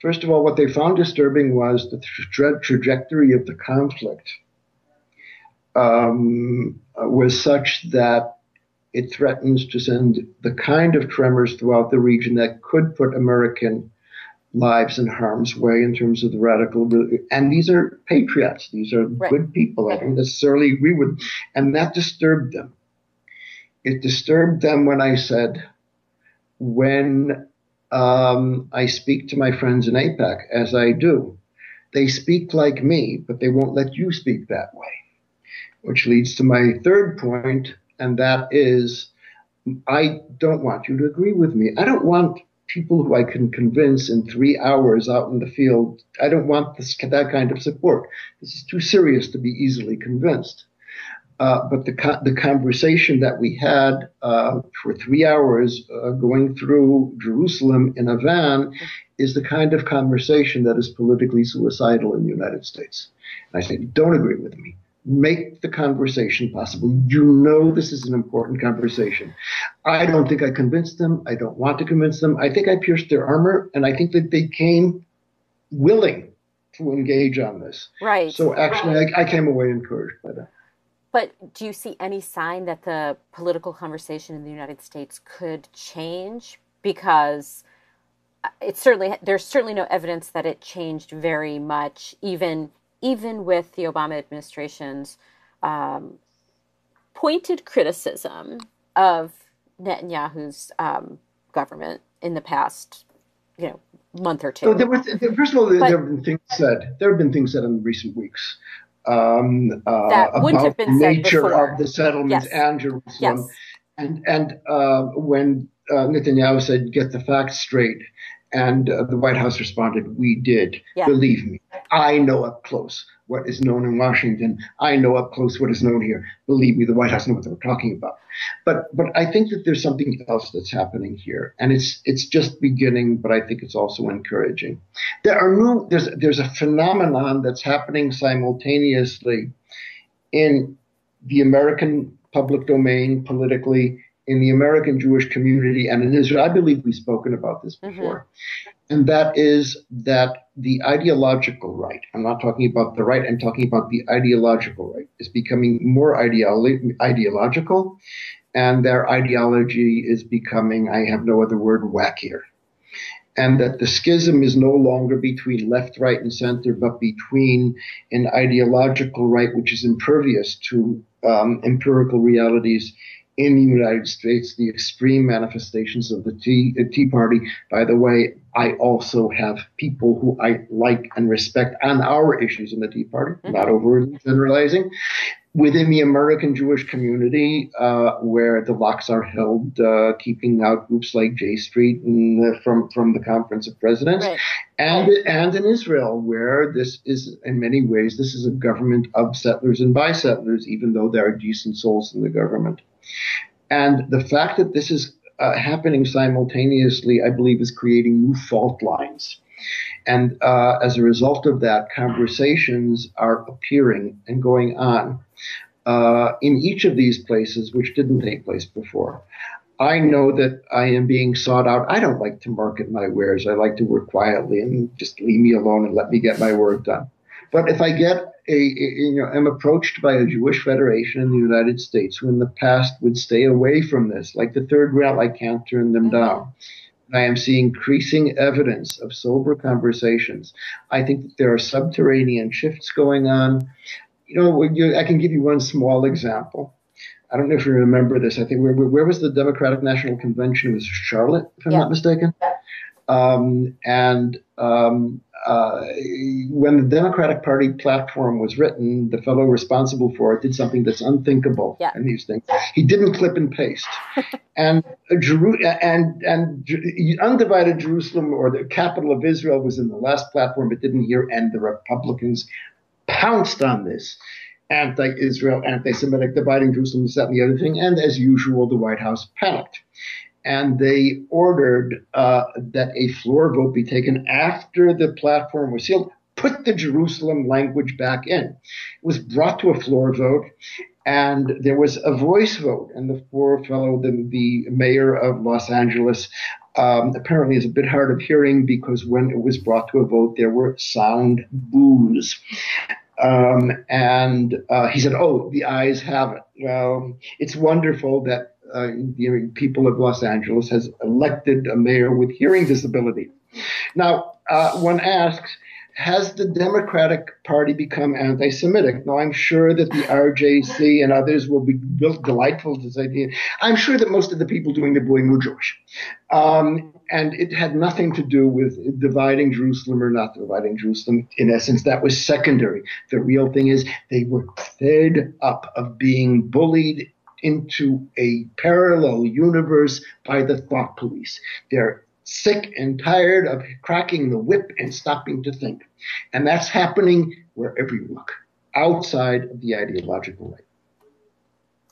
Speaker 2: First of all, what they found disturbing was the tra- trajectory of the conflict um, was such that it threatens to send the kind of tremors throughout the region that could put American lives in harm's way in terms of the radical. And these are patriots; these are right. good people. I don't necessarily agree with, and that disturbed them. It disturbed them when I said, when um, I speak to my friends in AIPAC, as I do, they speak like me, but they won't let you speak that way which leads to my third point, and that is I don't want you to agree with me. I don't want people who I can convince in three hours out in the field. I don't want this, that kind of support. This is too serious to be easily convinced. Uh, but the the conversation that we had uh, for three hours uh, going through Jerusalem in a van is the kind of conversation that is politically suicidal in the United States. And I say, don't agree with me make the conversation possible. You know this is an important conversation. I don't think I convinced them. I don't want to convince them. I think I pierced their armor, and I think that they came willing to engage on this.
Speaker 1: Right.
Speaker 2: So actually, I, I came away encouraged by that.
Speaker 1: But do you see any sign that the political conversation in the United States could change? Because it's certainly there's certainly no evidence that it changed very much, even even with the Obama administration's um, pointed criticism of Netanyahu's um, government in the past, you know, month or two.
Speaker 2: So there first of all, but, there have been things said. There have been things said in recent weeks um, uh,
Speaker 1: that wouldn't have been
Speaker 2: the nature of the settlements yes. and Jerusalem. Yes. And and uh, when uh, Netanyahu said, "Get the facts straight," And uh, the White House responded, We did. Yeah. Believe me, I know up close what is known in Washington. I know up close what is known here. Believe me, the White House knew what they were talking about. But but I think that there's something else that's happening here, and it's it's just beginning. But I think it's also encouraging. There are new there's there's a phenomenon that's happening simultaneously in the American public domain politically in the American Jewish community and in Israel. I believe we've spoken about this mm-hmm. before. Mm-hmm. And that is that the ideological right, I'm not talking about the right, I'm talking about the ideological right, is becoming more ideolo- ideological, and their ideology is becoming, I have no other word, wackier. And that the schism is no longer between left, right, and center, but between an ideological right which is impervious to um, empirical realities in the United States, the extreme manifestations of the Tea, uh, Tea Party. By the way, I also have people who I like and respect on our issues in the Tea Party, mm-hmm. not over generalizing. Within the American Jewish community, uh, where the locks are held, uh, keeping out groups like J Street and, uh, from from the Conference of Presidents, right. and and in Israel, where this is in many ways this is a government of settlers and by settlers, even though there are decent souls in the government. And the fact that this is uh, happening simultaneously, I believe, is creating new fault lines. And uh, as a result of that, conversations are appearing and going on uh, in each of these places, which didn't take place before. I know that I am being sought out. I don't like to market my wares. I like to work quietly and just leave me alone and let me get my work done. But if I get a, a, you know, am approached by a Jewish federation in the United States who in the past would stay away from this, like the third rail, I can't turn them mm-hmm. down. I am seeing increasing evidence of sober conversations. I think that there are subterranean shifts going on. You know, I can give you one small example. I don't know if you remember this. I think where, where was the Democratic National Convention? It was Charlotte, if I'm yeah. not mistaken. Um, and um, uh, when the Democratic Party platform was written, the fellow responsible for it did something that's unthinkable
Speaker 1: yeah.
Speaker 2: in these things. He didn't clip and paste, and Jeru- and and undivided Jerusalem or the capital of Israel was in the last platform, but didn't hear. And the Republicans pounced on this anti-Israel, anti-Semitic, dividing Jerusalem, this, that, and the other thing. And as usual, the White House panicked and they ordered uh, that a floor vote be taken after the platform was sealed. Put the Jerusalem language back in. It was brought to a floor vote, and there was a voice vote. And the poor fellow, the, the mayor of Los Angeles, um, apparently is a bit hard of hearing because when it was brought to a vote, there were sound boos. Um, and uh, he said, "Oh, the ayes have it." Well, it's wonderful that uh, people of Los Angeles has elected a mayor with hearing disability. Now, uh, one asks, has the Democratic Party become anti-Semitic? Now, I'm sure that the RJC and others will be delightful to this idea. I'm sure that most of the people doing the bullying were Jewish. Um, and it had nothing to do with dividing Jerusalem or not dividing Jerusalem. In essence, that was secondary. The real thing is they were fed up of being bullied into a parallel universe by the thought police. They're sick and tired of cracking the whip and stopping to think. And that's happening wherever you look, outside of the ideological right.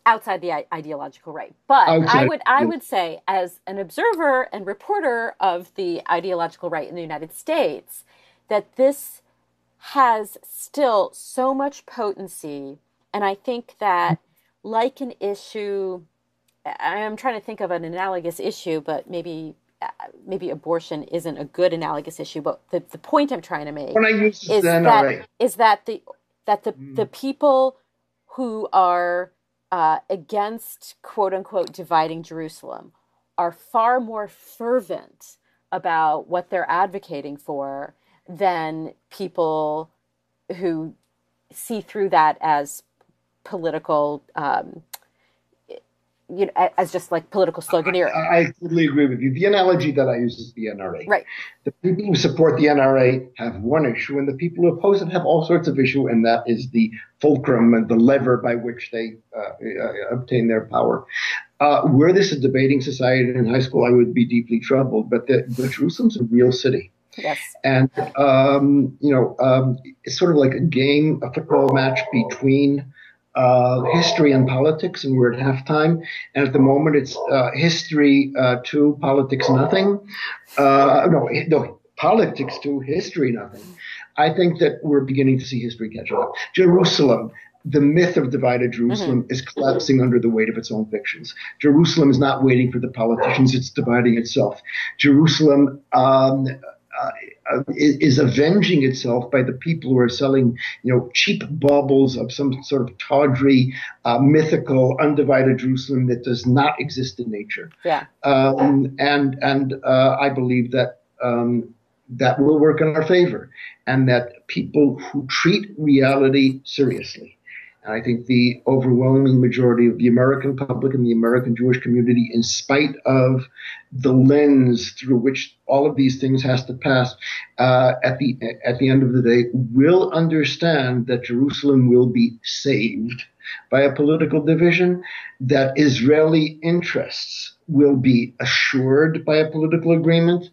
Speaker 1: Outside the ideological right. But outside, I would I would say as an observer and reporter of the ideological right in the United States that this has still so much potency and I think that like an issue i'm trying to think of an analogous issue but maybe uh, maybe abortion isn't a good analogous issue but the, the point i'm trying to make is that is that the that the mm. the people who are uh, against quote unquote dividing jerusalem are far more fervent about what they're advocating for than people who see through that as political um, you know, as just like political sloganeering.
Speaker 2: I, I, totally agree with you. The analogy that I use is the NRA.
Speaker 1: Right.
Speaker 2: The people who support the NRA have one issue, and the people who oppose it have all sorts of issue, and that is the fulcrum and the lever by which they uh, uh, obtain their power. Uh, were this a debating society in high school, I would be deeply troubled. But the, Jerusalem's a real city.
Speaker 1: Yes.
Speaker 2: And, um, you know, um, it's sort of like a game, a football match between uh, history and politics, and we're at halftime. And at the moment, it's uh, history uh, to politics nothing. Uh, no, no, politics to history nothing. I think that we're beginning to see history catch up. Jerusalem, the myth of divided Jerusalem mm-hmm. is collapsing under the weight of its own fictions. Jerusalem is not waiting for the politicians; it's dividing itself. Jerusalem. Um, uh, is avenging itself by the people who are selling, you know, cheap baubles of some sort of tawdry, uh, mythical, undivided Jerusalem that does not exist in nature.
Speaker 1: Yeah.
Speaker 2: Um, and and uh, I believe that um, that will work in our favor, and that people who treat reality seriously I think the overwhelming majority of the American public and the American Jewish community, in spite of the lens through which all of these things has to pass, uh, at the at the end of the day, will understand that Jerusalem will be saved by a political division, that Israeli interests will be assured by a political agreement,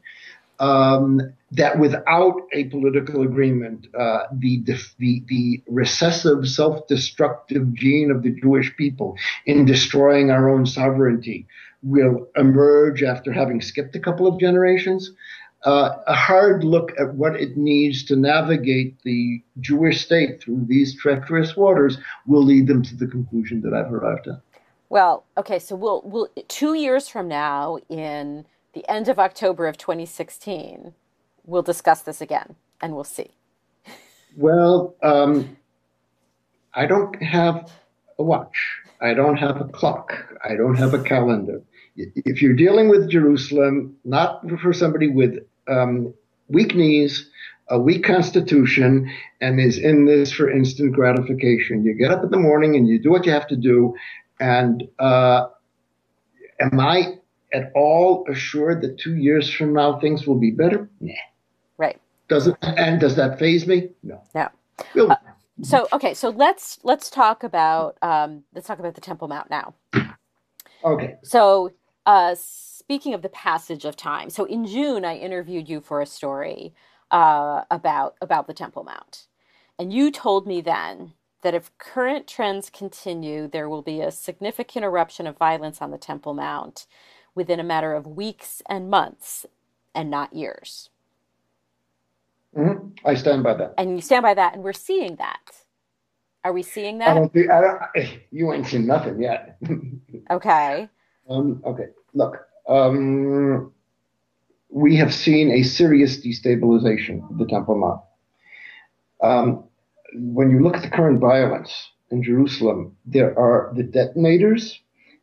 Speaker 2: um, that without a political agreement, uh, the, the, the recessive, self-destructive gene of the Jewish people in destroying our own sovereignty will emerge after having skipped a couple of generations. Uh, a hard look at what it needs to navigate the Jewish state through these treacherous waters will lead them to the conclusion that I've arrived at.
Speaker 1: Well, okay, so we'll, we'll two years from now in the end of October of 2016, we'll discuss this again and we'll see.
Speaker 2: Well, um, I don't have a watch. I don't have a clock. I don't have a calendar. If you're dealing with Jerusalem, not for somebody with um, weak knees, a weak constitution, and is in this for instant gratification, you get up in the morning and you do what you have to do. And uh, am I at all assured that two years from now things will be better? Nah.
Speaker 1: Right.
Speaker 2: Does it? And does that faze me? No.
Speaker 1: No. Uh, so okay, so let's let's talk about um, let's talk about the Temple Mount now.
Speaker 2: Okay.
Speaker 1: So uh, speaking of the passage of time, so in June I interviewed you for a story uh, about about the Temple Mount, and you told me then that if current trends continue, there will be a significant eruption of violence on the Temple Mount within a matter of weeks and months and not years.
Speaker 2: Mm-hmm. I stand by that.
Speaker 1: And you stand by that, and we're seeing that. Are we seeing that? I
Speaker 2: don't think, I don't, you ain't seen nothing yet.
Speaker 1: okay.
Speaker 2: Um, okay, look. Um, we have seen a serious destabilization of the Temple Mount. Um, when you look at the current violence in Jerusalem, there are the detonators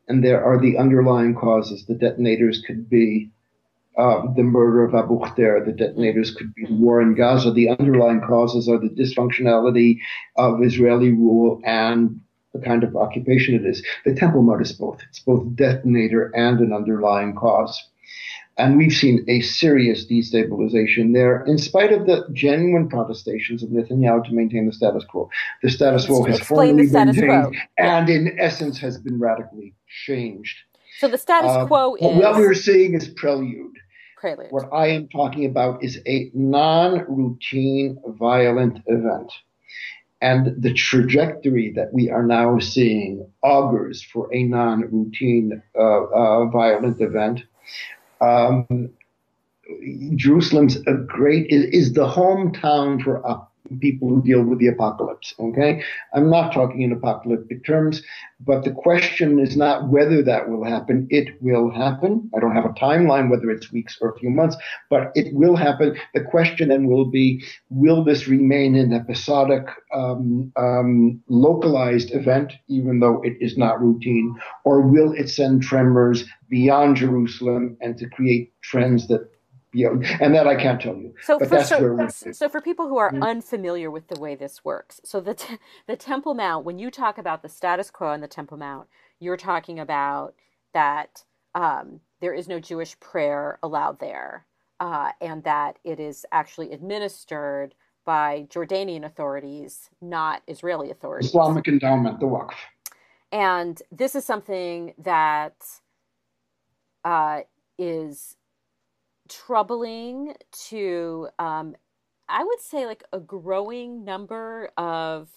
Speaker 2: and there are the underlying causes. The detonators could be uh, the murder of Abu Khader. The detonators could be the war in Gaza. The underlying causes are the dysfunctionality of Israeli rule and the kind of occupation it is. The Temple Mount is both. It's both detonator and an underlying cause. And we've seen a serious destabilization there, in spite of the genuine protestations of Netanyahu to maintain the status quo. The status quo has formally been maintained, and in essence has been radically changed.
Speaker 1: So the status uh, quo is
Speaker 2: what we're seeing is prelude.
Speaker 1: Prelude.
Speaker 2: What I am talking about is a non-routine violent event. And the trajectory that we are now seeing augurs for a non-routine uh, uh, violent event um, Jerusalem's a great is, is the hometown for people who deal with the apocalypse. Okay, I'm not talking in apocalyptic terms, but the question is not whether that will happen. It will happen. I don't have a timeline whether it's weeks or a few months, but it will happen. The question then will be: Will this remain an episodic, um, um, localized event, even though it is not routine, or will it send tremors beyond Jerusalem and to create trends that know, and that I can't tell you.
Speaker 1: So, for, so, so, for people who are mm-hmm. unfamiliar with the way this works, so the t- the Temple Mount, when you talk about the status quo on the Temple Mount, you're talking about that um, there is no Jewish prayer allowed there, uh, and that it is actually administered by Jordanian authorities, not Israeli authorities.
Speaker 2: Islamic endowment, the Waqf.
Speaker 1: And this is something that uh, is troubling to, um, I would say, like a growing number of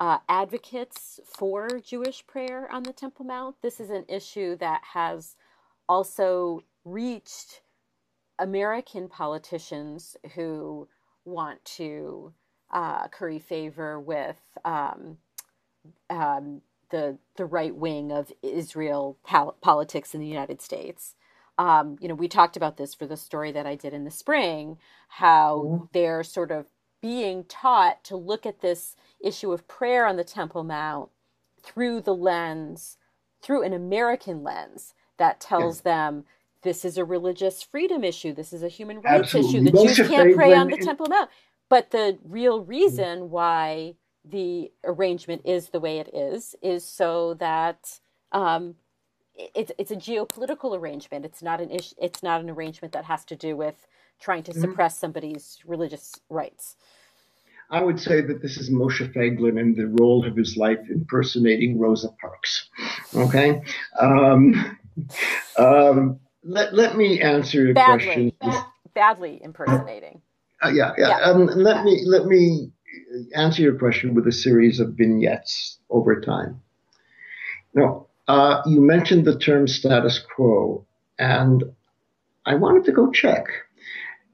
Speaker 1: uh, advocates for Jewish prayer on the Temple Mount. This is an issue that has also reached American politicians who want to uh, curry favor with um, um, the the right wing of Israel pol- politics in the United States. Um, you know, we talked about this for the story that I did in the spring, how mm-hmm. they're sort of being taught to look at this issue of prayer on the Temple Mount through the lens, through an American lens that tells yeah. them this is a religious freedom issue, this is a human rights Absolutely. issue. The Most Jews can't pray on the Temple Mount. But the real reason why the arrangement is the way it is is so that um, it's it's a geopolitical arrangement. It's not an issue. It's not an arrangement that has to do with trying to mm-hmm. suppress somebody's religious rights.
Speaker 2: I would say that this is Moshe Feiglin in the role of his life impersonating Rosa Parks. Okay. Um, um, let, let me answer your
Speaker 1: badly,
Speaker 2: question.
Speaker 1: badly impersonating.
Speaker 2: Uh, yeah, yeah. yeah. Um, let me let me answer your question with a series of vignettes over time. Now, uh, you mentioned the term status quo, and I wanted to go check.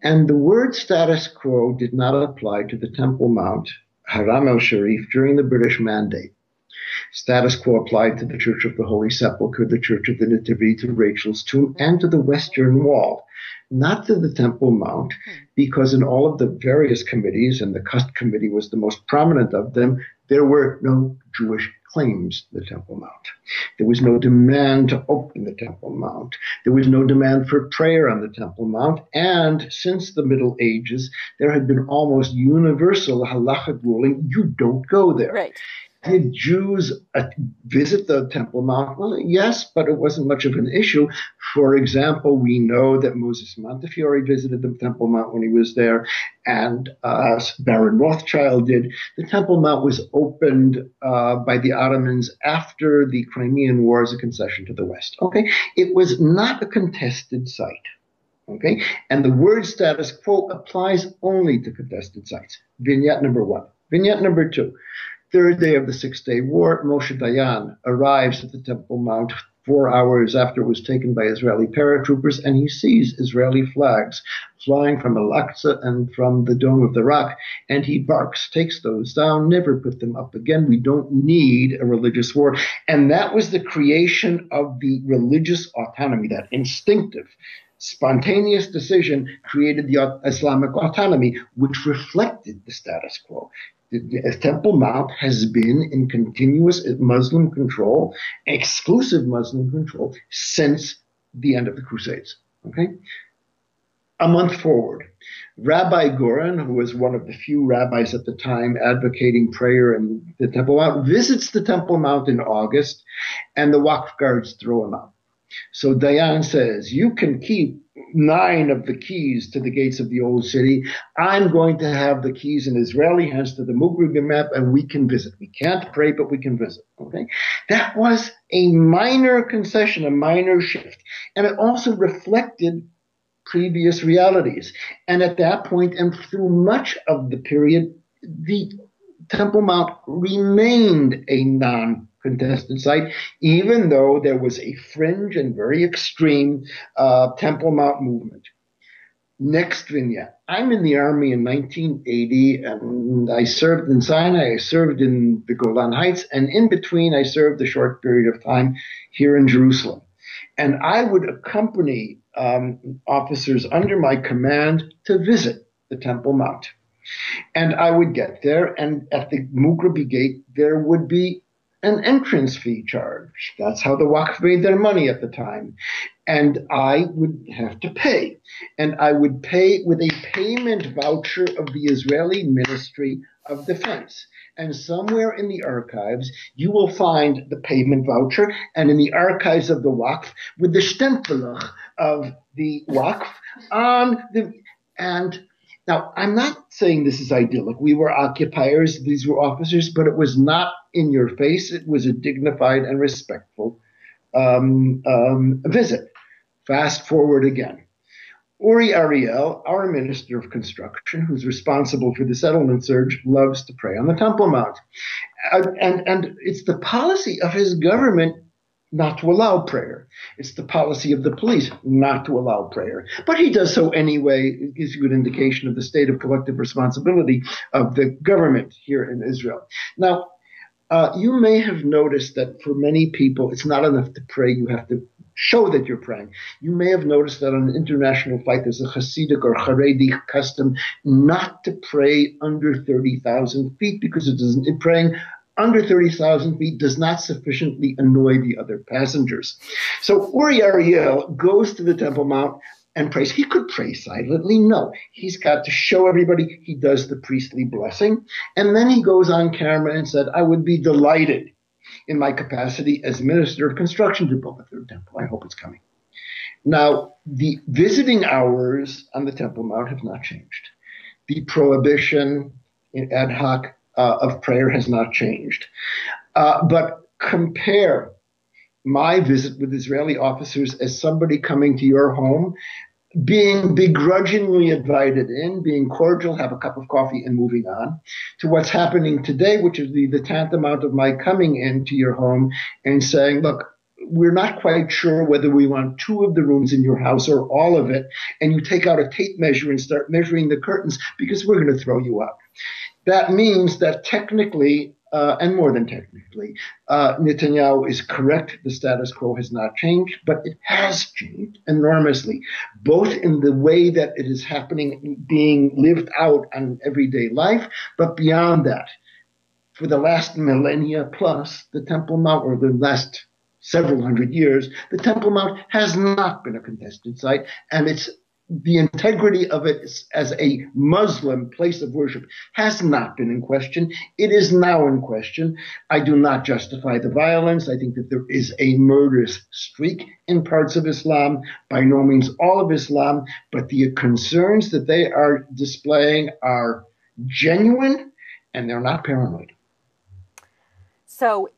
Speaker 2: And the word status quo did not apply to the Temple Mount, Haram el Sharif, during the British Mandate. Status quo applied to the Church of the Holy Sepulchre, the Church of the Nativity, to Rachel's tomb, and to the Western Wall not to the Temple Mount, because in all of the various committees, and the Cust Committee was the most prominent of them, there were no Jewish claims the Temple Mount. There was no demand to open the Temple Mount. There was no demand for prayer on the Temple Mount. And since the Middle Ages, there had been almost universal halachic ruling, you don't go there.
Speaker 1: Right.
Speaker 2: Did Jews uh, visit the Temple Mount? Well, yes, but it wasn't much of an issue. For example, we know that Moses Montefiore visited the Temple Mount when he was there, and uh, Baron Rothschild did. The Temple Mount was opened uh, by the Ottomans after the Crimean War as a concession to the West. Okay, it was not a contested site. Okay, and the word status quo applies only to contested sites. Vignette number one. Vignette number two. Third day of the Six Day War, Moshe Dayan arrives at the Temple Mount four hours after it was taken by Israeli paratroopers, and he sees Israeli flags flying from Al-Aqsa and from the Dome of the Rock, and he barks, takes those down, never put them up again. We don't need a religious war. And that was the creation of the religious autonomy, that instinctive, spontaneous decision created the Islamic autonomy, which reflected the status quo the Temple Mount has been in continuous Muslim control, exclusive Muslim control, since the end of the Crusades. Okay? A month forward, Rabbi Goren, who was one of the few rabbis at the time advocating prayer in the Temple Mount, visits the Temple Mount in August, and the Waqf guards throw him out. So Dayan says, You can keep nine of the keys to the gates of the old city. I'm going to have the keys in Israeli hands to the Mugribim map and we can visit. We can't pray, but we can visit. Okay. That was a minor concession, a minor shift. And it also reflected previous realities. And at that point and through much of the period, the Temple Mount remained a non contested site, even though there was a fringe and very extreme uh, Temple Mount movement. Next vignette. I'm in the army in 1980 and I served in Sinai, I served in the Golan Heights, and in between I served a short period of time here in Jerusalem. And I would accompany um, officers under my command to visit the Temple Mount. And I would get there, and at the Mugrabi gate, there would be an entrance fee charge. That's how the Waqf made their money at the time. And I would have to pay. And I would pay with a payment voucher of the Israeli Ministry of Defense. And somewhere in the archives, you will find the payment voucher and in the archives of the Waqf with the stempelach of the Waqf on the, and now, I'm not saying this is idyllic. We were occupiers, these were officers, but it was not in your face. It was a dignified and respectful um, um, visit. Fast forward again. Uri Ariel, our Minister of Construction, who's responsible for the settlement surge, loves to pray on the Temple Mount. And, and, and it's the policy of his government not to allow prayer. It's the policy of the police not to allow prayer. But he does so anyway. It gives you an indication of the state of collective responsibility of the government here in Israel. Now, uh, you may have noticed that for many people, it's not enough to pray. You have to show that you're praying. You may have noticed that on an international flight, there's a Hasidic or Haredi custom not to pray under 30,000 feet because it doesn't, praying under 30,000 feet does not sufficiently annoy the other passengers. So Uri Ariel goes to the Temple Mount and prays. He could pray silently. No, he's got to show everybody he does the priestly blessing. And then he goes on camera and said, I would be delighted in my capacity as Minister of Construction to build the third temple. I hope it's coming. Now, the visiting hours on the Temple Mount have not changed. The prohibition in ad hoc uh, of prayer has not changed. Uh, but compare my visit with Israeli officers as somebody coming to your home, being begrudgingly invited in, being cordial, have a cup of coffee, and moving on, to what's happening today, which is the, the tantamount of my coming into your home and saying, look, we're not quite sure whether we want two of the rooms in your house or all of it. And you take out a tape measure and start measuring the curtains because we're going to throw you out. That means that technically, uh, and more than technically, uh, Netanyahu is correct. The status quo has not changed, but it has changed enormously, both in the way that it is happening, being lived out in everyday life, but beyond that. For the last millennia plus, the Temple Mount, or the last several hundred years, the Temple Mount has not been a contested site, and it's the integrity of it as a Muslim place of worship has not been in question. It is now in question. I do not justify the violence. I think that there is a murderous streak in parts of Islam, by no means all of Islam, but the concerns that they are displaying are genuine and they're not paranoid.
Speaker 1: So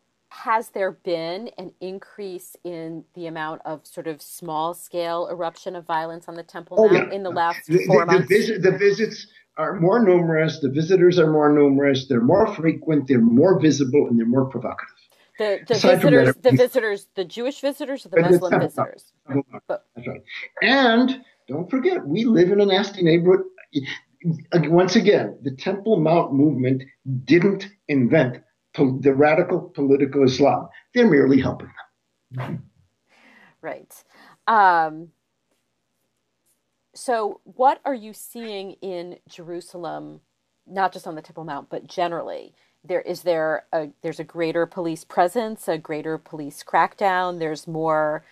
Speaker 1: has there been an increase in the amount of sort of small scale eruption of violence on the Temple oh, Mount yeah. in the last the, four
Speaker 2: the,
Speaker 1: months?
Speaker 2: The, visit, the, visits are more numerous, the visitors are more numerous, they're more frequent, they're more visible, and they're more provocative.
Speaker 1: The, the visitors, that, the visitors, the Jewish visitors or the Muslim visitors?
Speaker 2: That's right. And don't forget, we live in a nasty neighborhood. Once again, the Temple Mount movement didn't invent the radical political Islam. They're merely helping them.
Speaker 1: Right. Um, so, what are you seeing in Jerusalem, not just on the Temple Mount, but generally? There is there a there's a greater police presence, a greater police crackdown. There's more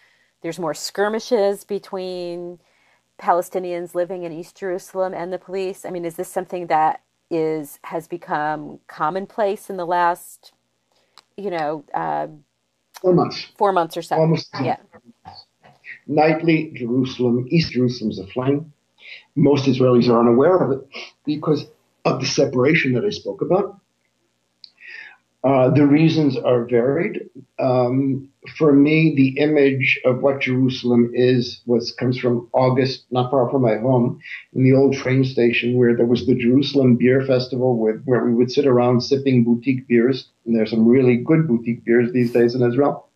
Speaker 1: there's more skirmishes between Palestinians living in East Jerusalem and the police. I mean, is this something that is has become commonplace in the last, you know, uh,
Speaker 2: four months.
Speaker 1: Four months or so.
Speaker 2: Almost.
Speaker 1: Yeah.
Speaker 2: Nightly, Jerusalem, East Jerusalem's aflame. Most Israelis are unaware of it because of the separation that I spoke about. Uh, the reasons are varied. Um, for me, the image of what Jerusalem is was comes from August, not far from my home, in the old train station where there was the Jerusalem Beer Festival, with, where we would sit around sipping boutique beers. And there's some really good boutique beers these days in Israel.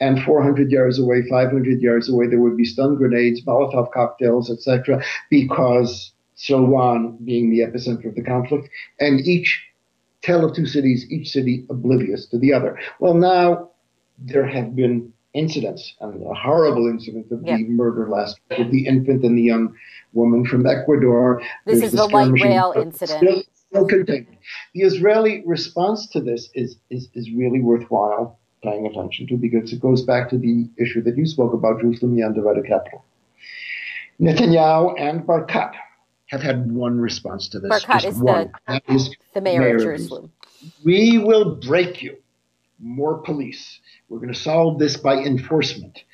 Speaker 2: And 400 yards away, 500 yards away, there would be stun grenades, Molotov cocktails, etc., because Silwan being the epicenter of the conflict, and each tale of two cities, each city oblivious to the other. Well, now there have been incidents, and a horrible incident of the murder last week of the infant and the young woman from Ecuador.
Speaker 1: This There's is the, the light rail incident. Still.
Speaker 2: The Israeli response to this is, is, is really worthwhile paying attention to because it goes back to the issue that you spoke about, Jerusalem, the undivided capital. Netanyahu and Barkat have had one response to this.
Speaker 1: Barkat is one. The, is the mayor, mayor of Jerusalem.
Speaker 2: We will break you. More police. We're going to solve this by enforcement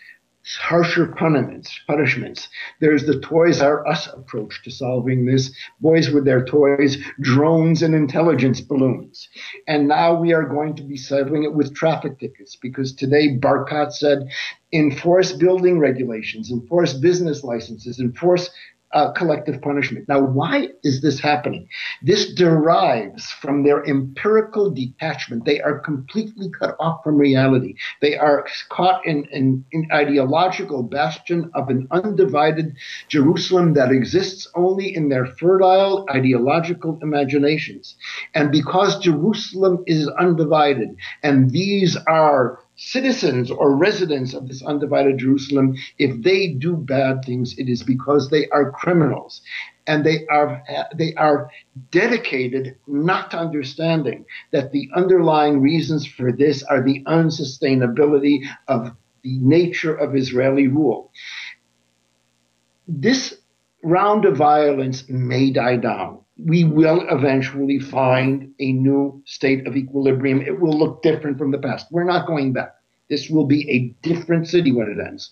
Speaker 2: harsher punishments. Punishments. There's the Toys R Us approach to solving this. Boys with their toys, drones, and intelligence balloons. And now we are going to be settling it with traffic tickets because today Barkat said enforce building regulations, enforce business licenses, enforce uh, collective punishment. Now, why is this happening? This derives from their empirical detachment. They are completely cut off from reality. They are caught in an ideological bastion of an undivided Jerusalem that exists only in their fertile ideological imaginations. And because Jerusalem is undivided, and these are citizens or residents of this undivided Jerusalem, if they do bad things, it is because they are criminals. And they are, they are dedicated not to understanding that the underlying reasons for this are the unsustainability of the nature of Israeli rule. This round of violence may die down we will eventually find a new state of equilibrium. It will look different from the past. We're not going back. This will be a different city when it ends.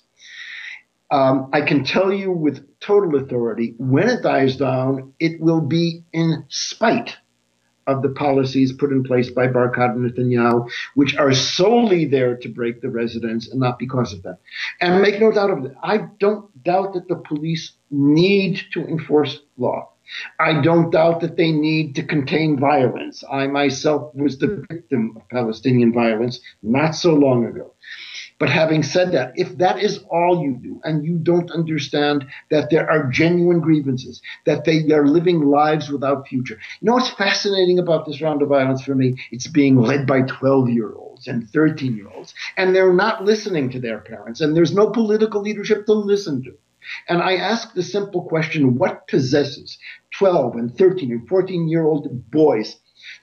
Speaker 2: Um, I can tell you with total authority, when it dies down, it will be in spite of the policies put in place by Barkat Netanyahu, which are solely there to break the residents and not because of that. And make no doubt of it, I don't doubt that the police need to enforce law. I don't doubt that they need to contain violence. I myself was the victim of Palestinian violence not so long ago. But having said that, if that is all you do and you don't understand that there are genuine grievances, that they are living lives without future. You know what's fascinating about this round of violence for me? It's being led by 12 year olds and 13 year olds, and they're not listening to their parents, and there's no political leadership to listen to. And I ask the simple question what possesses 12 and 13 and 14 year old boys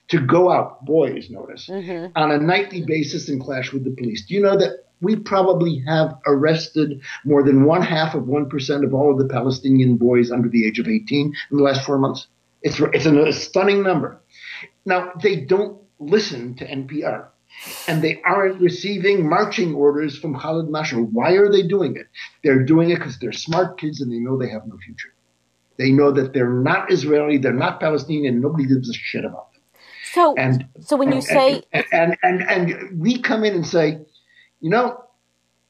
Speaker 2: to go out, boys notice, mm-hmm. on a nightly basis and clash with the police? Do you know that we probably have arrested more than one half of 1% of all of the Palestinian boys under the age of 18 in the last four months? It's, it's a stunning number. Now, they don't listen to NPR and they aren't receiving marching orders from Khalid Mashal. Why are they doing it? They're doing it because they're smart kids and they know they have no future. They know that they're not Israeli, they're not Palestinian, and nobody gives a shit about them.
Speaker 1: So, and, so when you
Speaker 2: and,
Speaker 1: say
Speaker 2: and, and, and and we come in and say, you know,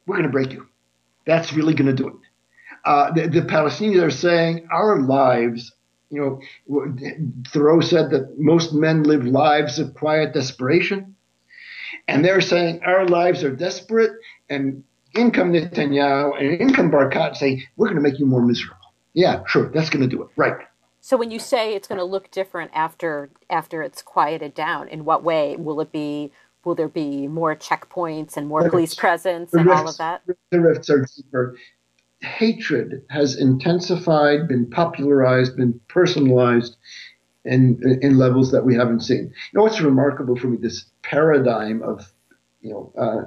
Speaker 2: we're going to break you. That's really going to do it. Uh, the, the Palestinians are saying our lives you know, Thoreau said that most men live lives of quiet desperation. And they're saying our lives are desperate, and in come Netanyahu and in come Barkat say, we're going to make you more miserable. Yeah, sure, that's going to do it. Right.
Speaker 1: So when you say it's going to look different after after it's quieted down, in what way will it be? Will there be more checkpoints and more police presence and rifts, all of that?
Speaker 2: The rifts are deeper. Hatred has intensified, been popularized, been personalized, in, in levels that we haven't seen. You know what's remarkable for me? This paradigm of you know uh,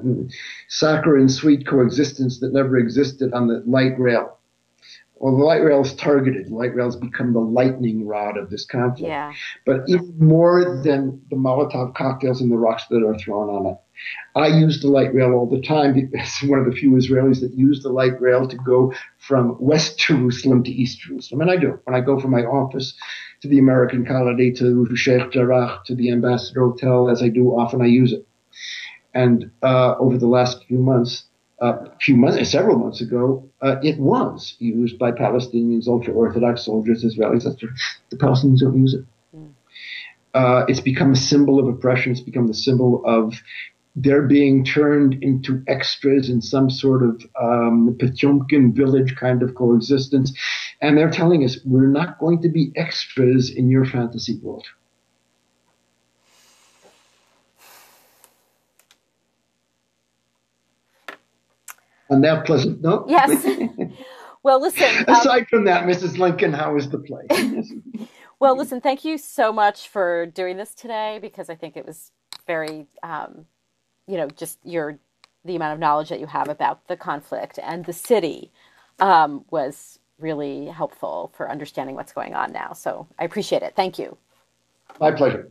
Speaker 2: saccharine sweet coexistence that never existed on the light rail. Well, the light rail is targeted. The light rail's become the lightning rod of this conflict.
Speaker 1: Yeah.
Speaker 2: But even more than the Molotov cocktails and the rocks that are thrown on it, I use the light rail all the time because one of the few Israelis that use the light rail to go from West Jerusalem to East Jerusalem. And I do. When I go from my office to the American colony, to Sheikh Jarrah, to the Ambassador Hotel, as I do often, I use it. And uh, over the last few months, a uh, few months, several months ago, uh, it was used by Palestinians, ultra-Orthodox soldiers, Israelis. The Palestinians don't use it. Mm. Uh, it's become a symbol of oppression. It's become the symbol of they're being turned into extras in some sort of um, Potemkin village kind of coexistence. And they're telling us, we're not going to be extras in your fantasy world. On that pleasant note.
Speaker 1: Yes. Well, listen.
Speaker 2: Um, Aside um, from that, Mrs. Lincoln, how is the play?
Speaker 1: well, listen, thank you so much for doing this today because I think it was very um, you know, just your the amount of knowledge that you have about the conflict and the city um, was really helpful for understanding what's going on now. So I appreciate it. Thank you.
Speaker 2: My pleasure.